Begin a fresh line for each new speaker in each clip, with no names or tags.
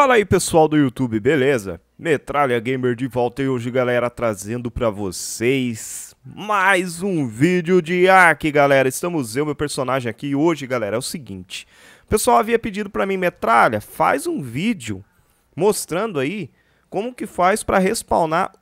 Fala aí pessoal do YouTube, beleza? Metralha Gamer de volta e hoje galera trazendo pra vocês mais um vídeo de Ark galera. Estamos eu, meu personagem aqui e hoje galera é o seguinte. O pessoal havia pedido pra mim, Metralha, faz um vídeo mostrando aí como que faz pra respawnar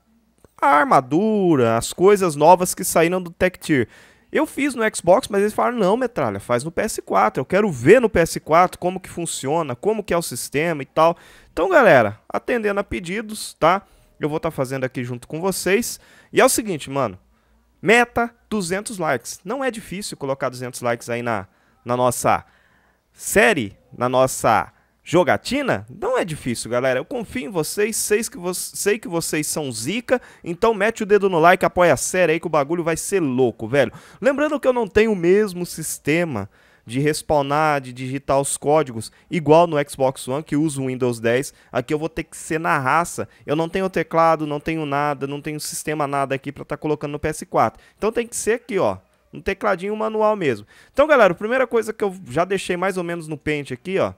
a armadura, as coisas novas que saíram do Tech Tier eu fiz no Xbox, mas eles falaram, não, Metralha, faz no PS4. Eu quero ver no PS4 como que funciona, como que é o sistema e tal. Então, galera, atendendo a pedidos, tá? Eu vou estar tá fazendo aqui junto com vocês. E é o seguinte, mano. Meta 200 likes. Não é difícil colocar 200 likes aí na, na nossa série, na nossa jogatina? Não é difícil, galera. Eu confio em vocês, sei que, vo sei que vocês são zica, então mete o dedo no like, apoia a série aí que o bagulho vai ser louco, velho. Lembrando que eu não tenho o mesmo sistema de respawnar, de digitar os códigos, igual no Xbox One, que usa o Windows 10. Aqui eu vou ter que ser na raça. Eu não tenho teclado, não tenho nada, não tenho sistema nada aqui para estar tá colocando no PS4. Então tem que ser aqui, ó, um tecladinho manual mesmo. Então, galera, a primeira coisa que eu já deixei mais ou menos no Paint aqui, ó,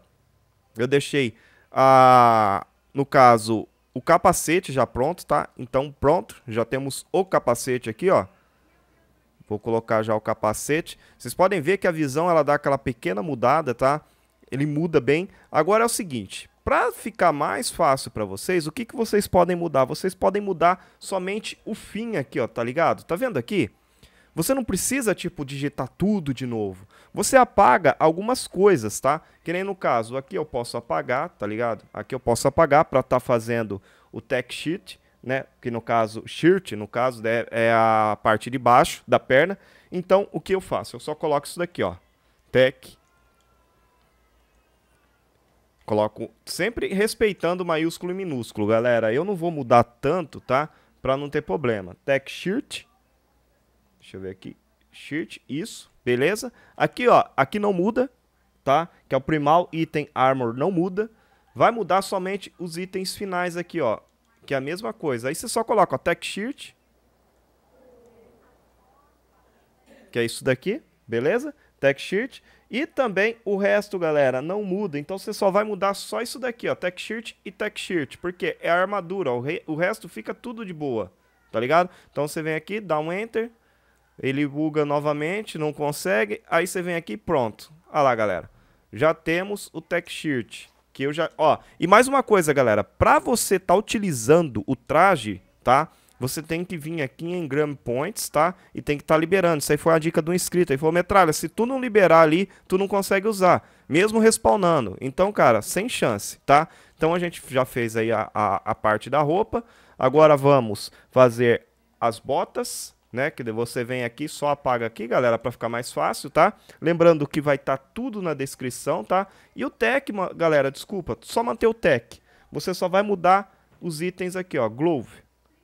eu deixei, a, no caso, o capacete já pronto, tá? Então, pronto, já temos o capacete aqui, ó. Vou colocar já o capacete. Vocês podem ver que a visão, ela dá aquela pequena mudada, tá? Ele muda bem. Agora é o seguinte, para ficar mais fácil para vocês, o que, que vocês podem mudar? Vocês podem mudar somente o fim aqui, ó, tá ligado? Tá vendo aqui? Você não precisa, tipo, digitar tudo de novo. Você apaga algumas coisas, tá? Que nem no caso, aqui eu posso apagar, tá ligado? Aqui eu posso apagar para estar tá fazendo o tech sheet, né? Que no caso, shirt, no caso, né? é a parte de baixo da perna. Então, o que eu faço? Eu só coloco isso daqui, ó. Tech. Coloco sempre respeitando maiúsculo e minúsculo, galera. Eu não vou mudar tanto, tá? Para não ter problema. Tech shirt Deixa eu ver aqui. Shirt, isso, beleza? Aqui, ó, aqui não muda, tá? Que é o primal item armor, não muda. Vai mudar somente os itens finais aqui, ó. Que é a mesma coisa. Aí você só coloca, ó, tech shirt. Que é isso daqui, beleza? Tech shirt. E também o resto, galera, não muda. Então você só vai mudar só isso daqui, ó. Tech shirt e tech shirt. Porque é a armadura, ó. O, re... o resto fica tudo de boa. Tá ligado? Então você vem aqui, dá um enter ele buga novamente, não consegue, aí você vem aqui pronto. Olha lá, galera. Já temos o Tech Shirt, que eu já, ó, e mais uma coisa, galera, para você tá utilizando o traje, tá? Você tem que vir aqui em Gram Points, tá? E tem que estar tá liberando. Isso aí foi a dica do inscrito. Aí falou, Metralha, se tu não liberar ali, tu não consegue usar. Mesmo respawnando. Então, cara, sem chance, tá? Então a gente já fez aí a, a, a parte da roupa. Agora vamos fazer as botas, né? Que você vem aqui, só apaga aqui, galera, para ficar mais fácil, tá? Lembrando que vai estar tá tudo na descrição, tá? E o tech, galera, desculpa, só manter o tech. Você só vai mudar os itens aqui, ó, glove.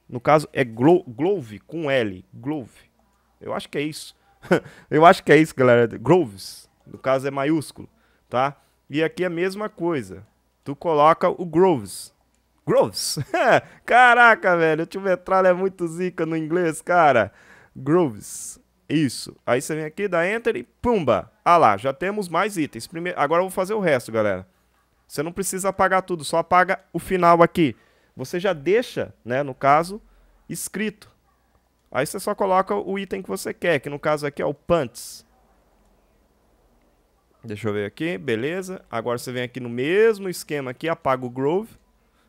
No caso é glo glove com L, glove. Eu acho que é isso. Eu acho que é isso, galera. Groves. No caso é maiúsculo, tá? E aqui é a mesma coisa. Tu coloca o Groves, Groves. Caraca, velho, o tio Metralha é muito zica no inglês, cara. Groves. Isso. Aí você vem aqui, dá Enter e pumba. Ah lá, já temos mais itens. Primeiro, agora eu vou fazer o resto, galera. Você não precisa apagar tudo, só apaga o final aqui. Você já deixa, né, no caso, escrito. Aí você só coloca o item que você quer, que no caso aqui é o Pants. Deixa eu ver aqui, beleza. Agora você vem aqui no mesmo esquema aqui, apaga o Grove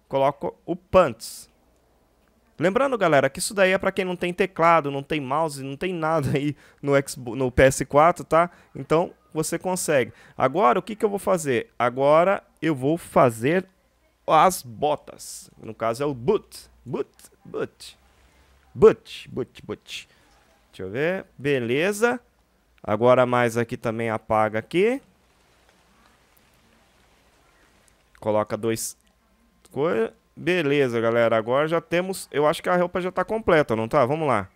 coloco o Pants. Lembrando, galera, que isso daí é para quem não tem teclado, não tem mouse, não tem nada aí no, Xbox, no PS4, tá? Então, você consegue. Agora, o que, que eu vou fazer? Agora, eu vou fazer as botas. No caso, é o boot. Boot, boot. Boot, boot, boot. Deixa eu ver. Beleza. Agora, mais aqui também apaga aqui. Coloca dois coisa. Beleza, galera. Agora já temos... Eu acho que a roupa já tá completa, não tá? Vamos lá.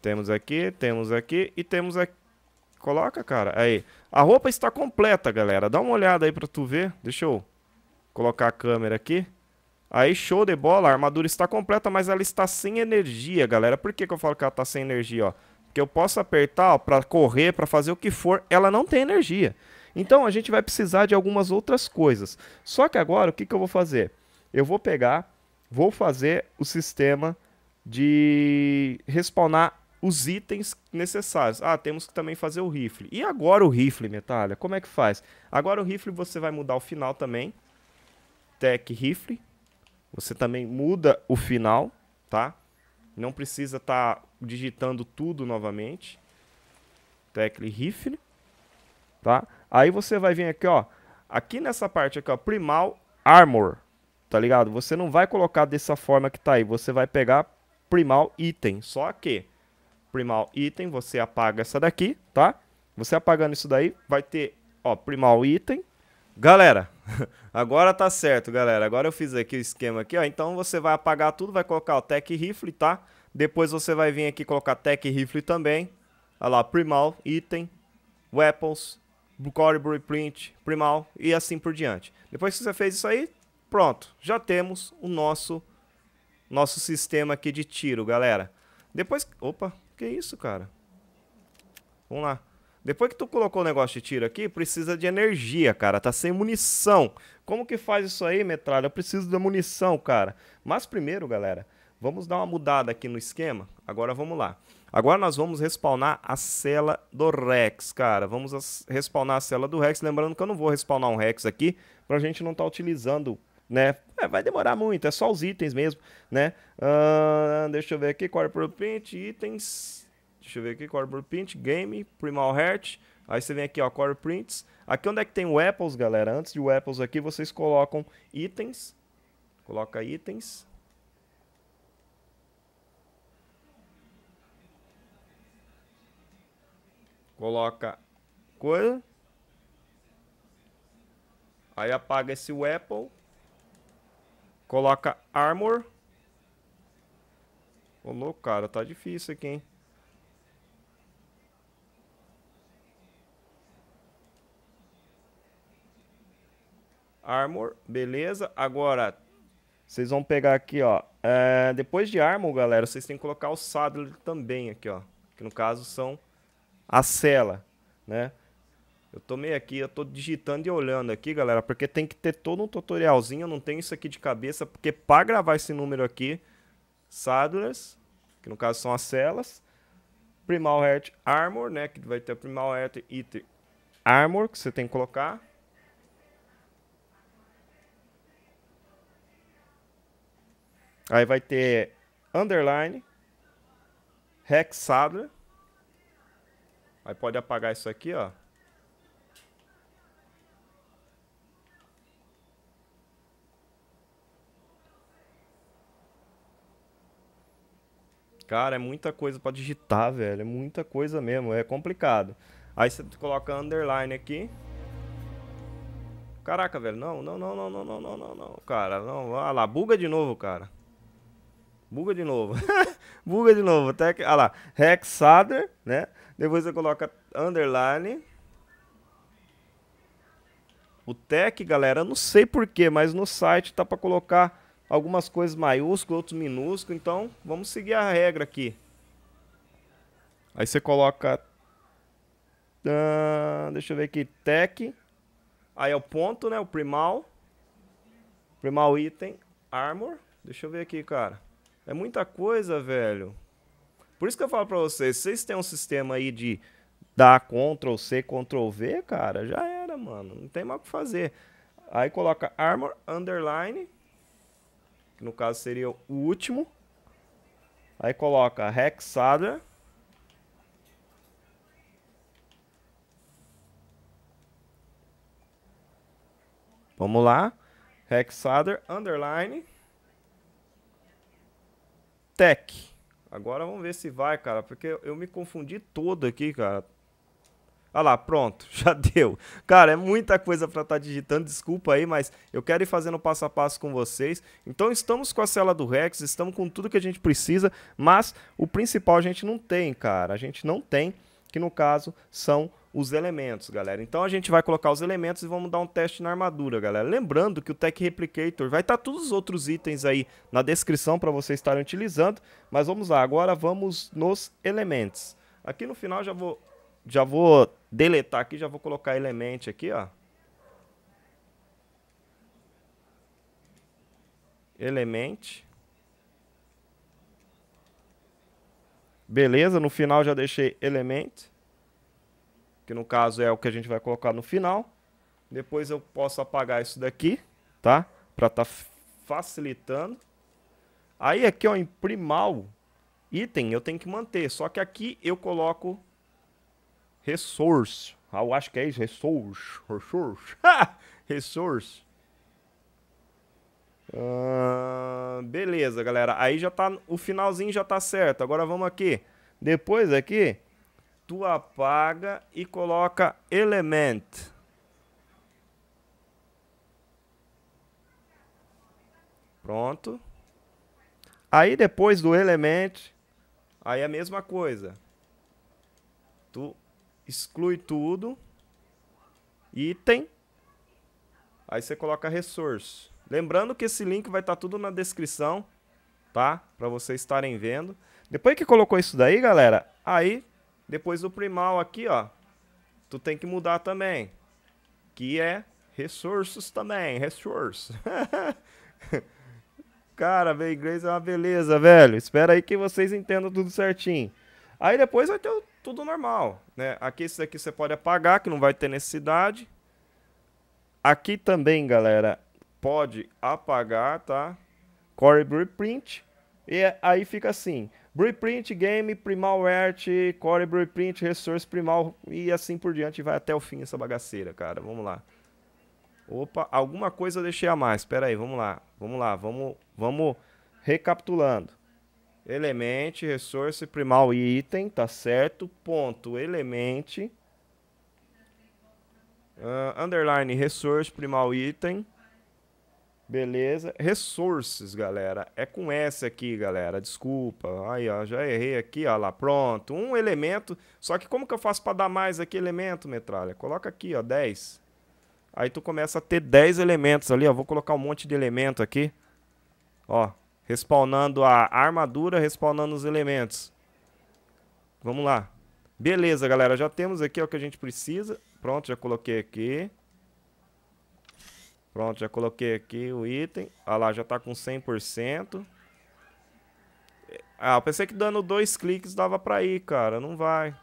Temos aqui, temos aqui e temos aqui. Coloca, cara. Aí. A roupa está completa, galera. Dá uma olhada aí pra tu ver. Deixa eu colocar a câmera aqui. Aí, show de bola. A armadura está completa, mas ela está sem energia, galera. Por que, que eu falo que ela está sem energia, ó? Porque eu posso apertar, ó, pra correr, pra fazer o que for. Ela não tem energia. Então a gente vai precisar de algumas outras coisas. Só que agora o que, que eu vou fazer? Eu vou pegar, vou fazer o sistema de respawnar os itens necessários. Ah, temos que também fazer o rifle. E agora o rifle, Metalha? Como é que faz? Agora o rifle você vai mudar o final também. Tech rifle. Você também muda o final, tá? Não precisa estar tá digitando tudo novamente. Tech rifle. Tá? Aí você vai vir aqui, ó. Aqui nessa parte aqui, ó. Primal Armor. Tá ligado? Você não vai colocar dessa forma que tá aí. Você vai pegar Primal Item. Só que primal item, você apaga essa daqui, tá? Você apagando isso daí, vai ter, ó, primal item. Galera, agora tá certo, galera. Agora eu fiz aqui o esquema aqui, ó. Então você vai apagar tudo, vai colocar o tech rifle, tá? Depois você vai vir aqui colocar tech rifle também. Olha lá, primal item, weapons, core blueprint, primal e assim por diante. Depois que você fez isso aí, pronto. Já temos o nosso nosso sistema aqui de tiro, galera. Depois, opa, que isso, cara? Vamos lá. Depois que tu colocou o negócio de tiro aqui, precisa de energia, cara. Tá sem munição. Como que faz isso aí, metralha? Eu preciso da munição, cara. Mas primeiro, galera, vamos dar uma mudada aqui no esquema. Agora vamos lá. Agora nós vamos respawnar a cela do Rex, cara. Vamos respawnar a cela do Rex. Lembrando que eu não vou respawnar um Rex aqui, pra gente não estar tá utilizando né? É, vai demorar muito, é só os itens mesmo, né? Uh, deixa eu ver aqui, Corporate Print, itens. Deixa eu ver aqui, Corporate Print, Game, Primal Heart. Aí você vem aqui, ó, Core Prints. Aqui onde é que tem o Apples, galera? Antes de o Apples aqui, vocês colocam itens. Coloca itens. Coloca coisa. Aí apaga esse Apple. Coloca Armor. Ô, louco, cara, tá difícil aqui, hein? Armor, beleza. Agora, vocês vão pegar aqui, ó. É, depois de Armor, galera, vocês têm que colocar o Saddle também aqui, ó. Que no caso são a cela, né? Eu tô meio aqui, eu tô digitando e olhando aqui, galera, porque tem que ter todo um tutorialzinho, eu não tenho isso aqui de cabeça, porque para gravar esse número aqui, Saddlers, que no caso são as celas, Primal Heart Armor, né, que vai ter Primal Heart Eater Armor, que você tem que colocar. Aí vai ter Underline, Hex Saddler, aí pode apagar isso aqui, ó. Cara, é muita coisa para digitar, velho. É muita coisa mesmo. É complicado. Aí você coloca underline aqui. Caraca, velho. Não, não, não, não, não, não, não, não. Cara, não. Olha lá, buga de novo, cara. Buga de novo. buga de novo. Até que, olha lá. Hexader, né? Depois você coloca underline. O tech, galera, eu não sei porquê, mas no site tá para colocar algumas coisas maiúsculas, outros minúsculos. Então, vamos seguir a regra aqui. Aí você coloca... Uh, deixa eu ver aqui. Tech. Aí é o ponto, né? O primal. Primal item. Armor. Deixa eu ver aqui, cara. É muita coisa, velho. Por isso que eu falo pra vocês. Vocês têm um sistema aí de dar Ctrl C, Ctrl V, cara, já era, mano. Não tem mais o que fazer. Aí coloca Armor, Underline que no caso seria o último. Aí coloca Hexader. Vamos lá. Hexader, underline. Tech. Agora vamos ver se vai, cara, porque eu me confundi todo aqui, cara. Olha lá, pronto, já deu. Cara, é muita coisa para estar tá digitando, desculpa aí, mas eu quero ir fazendo passo a passo com vocês. Então estamos com a cela do Rex, estamos com tudo que a gente precisa, mas o principal a gente não tem, cara. A gente não tem, que no caso são os elementos, galera. Então a gente vai colocar os elementos e vamos dar um teste na armadura, galera. Lembrando que o Tech Replicator vai estar tá todos os outros itens aí na descrição para vocês estarem utilizando, mas vamos lá, agora vamos nos elementos. Aqui no final já vou já vou deletar aqui, já vou colocar Element aqui, ó. Element. Beleza, no final já deixei Element. Que no caso é o que a gente vai colocar no final. Depois eu posso apagar isso daqui, tá? Para estar tá facilitando. Aí aqui, ó, em primal item, eu tenho que manter. Só que aqui eu coloco resource. Ah, eu acho que é isso, resource. Resource. resource. Uh, beleza, galera. Aí já tá. O finalzinho já tá certo. Agora vamos aqui. Depois aqui, tu apaga e coloca element. Pronto. Aí depois do element, aí é a mesma coisa. Tu exclui tudo. Item. Aí você coloca resource. Lembrando que esse link vai estar tá tudo na descrição, tá? Para vocês estarem vendo. Depois que colocou isso daí, galera, aí depois do primal aqui, ó, tu tem que mudar também, que é recursos também, resource. Cara, ver inglês é uma beleza, velho. Espera aí que vocês entendam tudo certinho. Aí depois vai ter tudo normal, né? Aqui esse aqui você pode apagar, que não vai ter necessidade. Aqui também, galera, pode apagar, tá? Core Blueprint. E aí fica assim: Blueprint, Game, Primal Art, Core Blueprint, Resource Primal e assim por diante. Vai até o fim essa bagaceira, cara. Vamos lá. Opa, alguma coisa eu deixei a mais. Espera aí, vamos lá. Vamos lá, vamos, vamos recapitulando. Element, resource, primal item, tá certo? Ponto, element. Uh, underline, resource, primal item. Beleza. Resources, galera. É com S aqui, galera. Desculpa. Aí, ó. Já errei aqui, ó. Lá. Pronto. Um elemento. Só que como que eu faço para dar mais aqui elemento, metralha? Coloca aqui, ó. 10. Aí tu começa a ter 10 elementos ali, ó. Vou colocar um monte de elemento aqui. Ó. Respawnando a armadura, respawnando os elementos. Vamos lá. Beleza, galera. Já temos aqui ó, o que a gente precisa. Pronto, já coloquei aqui. Pronto, já coloquei aqui o item. Olha lá, já tá com 100%. Ah, eu pensei que dando dois cliques dava pra ir, cara. Não vai.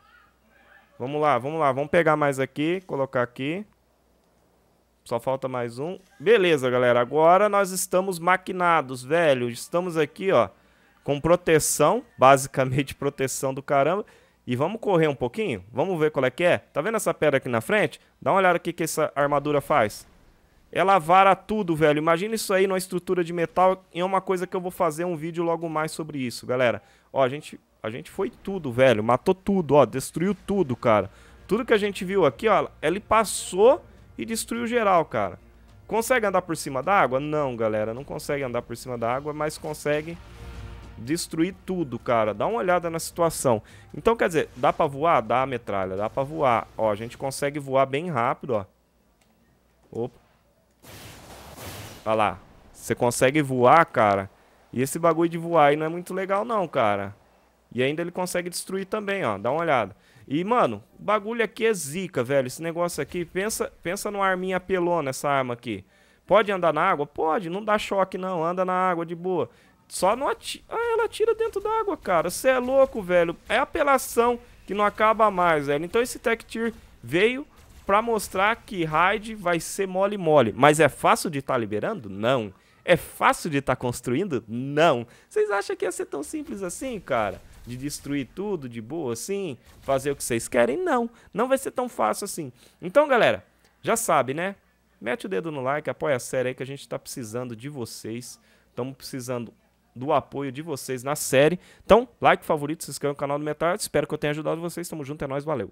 Vamos lá, vamos lá. Vamos pegar mais aqui, colocar aqui. Só falta mais um. Beleza, galera. Agora nós estamos maquinados, velho. Estamos aqui, ó, com proteção. Basicamente, proteção do caramba. E vamos correr um pouquinho? Vamos ver qual é que é? Tá vendo essa pedra aqui na frente? Dá uma olhada aqui que essa armadura faz. Ela vara tudo, velho. Imagina isso aí numa estrutura de metal. E é uma coisa que eu vou fazer um vídeo logo mais sobre isso, galera. Ó, a gente, a gente foi tudo, velho. Matou tudo, ó. Destruiu tudo, cara. Tudo que a gente viu aqui, ó. Ele passou e destruiu geral, cara. Consegue andar por cima da água? Não, galera. Não consegue andar por cima da água, mas consegue destruir tudo, cara. Dá uma olhada na situação. Então, quer dizer, dá pra voar? Dá, metralha. Dá pra voar. Ó, a gente consegue voar bem rápido, ó. Opa. Olha lá. Você consegue voar, cara. E esse bagulho de voar aí não é muito legal não, cara. E ainda ele consegue destruir também, ó. Dá uma olhada. E, mano, o bagulho aqui é zica, velho. Esse negócio aqui, pensa, pensa numa arminha pelona, essa arma aqui. Pode andar na água? Pode, não dá choque não, anda na água de boa. Só não atira... Ah, ela atira dentro da água, cara. Você é louco, velho. É apelação que não acaba mais, velho. Então esse Tech Tier veio para mostrar que raid vai ser mole mole. Mas é fácil de estar tá liberando? Não. É fácil de estar tá construindo? Não. Vocês acham que ia ser tão simples assim, cara? De destruir tudo de boa assim? Fazer o que vocês querem? Não. Não vai ser tão fácil assim. Então, galera, já sabe, né? Mete o dedo no like, apoia a série aí que a gente está precisando de vocês. Estamos precisando do apoio de vocês na série. Então, like, favorito, se inscreva no canal do Metal. Espero que eu tenha ajudado vocês. Tamo junto, é nóis, valeu.